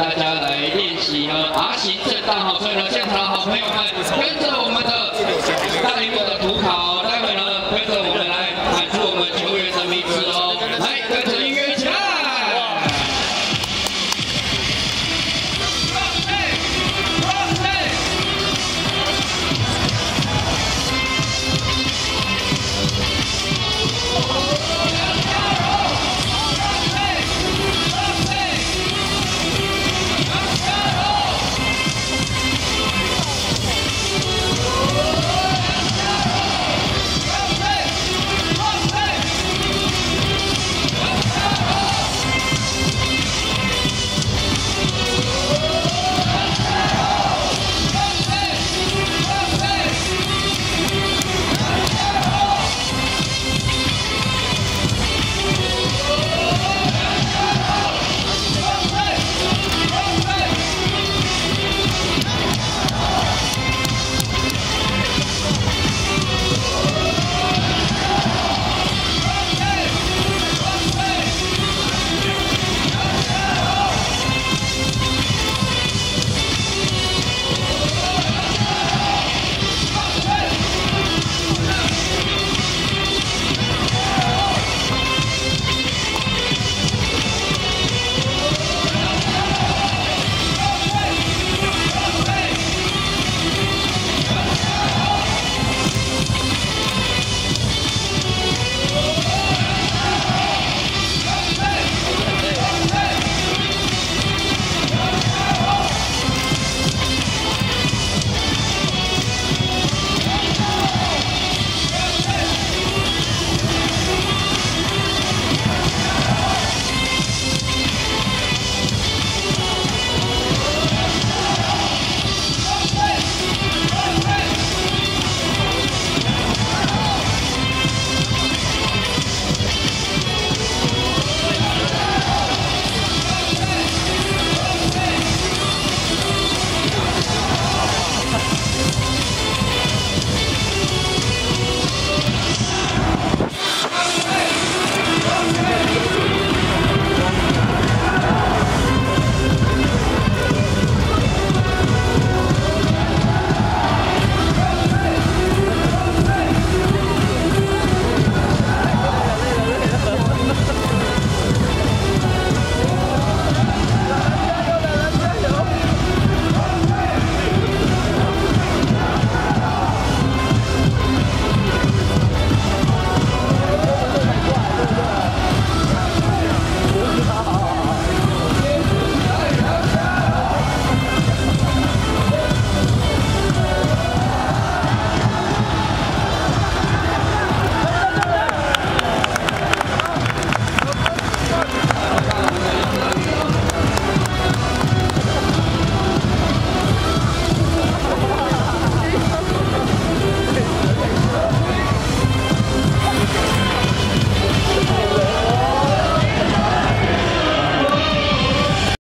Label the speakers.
Speaker 1: 大家来练习和爬行这道哈，所以呢，现场的好朋友们跟着我们。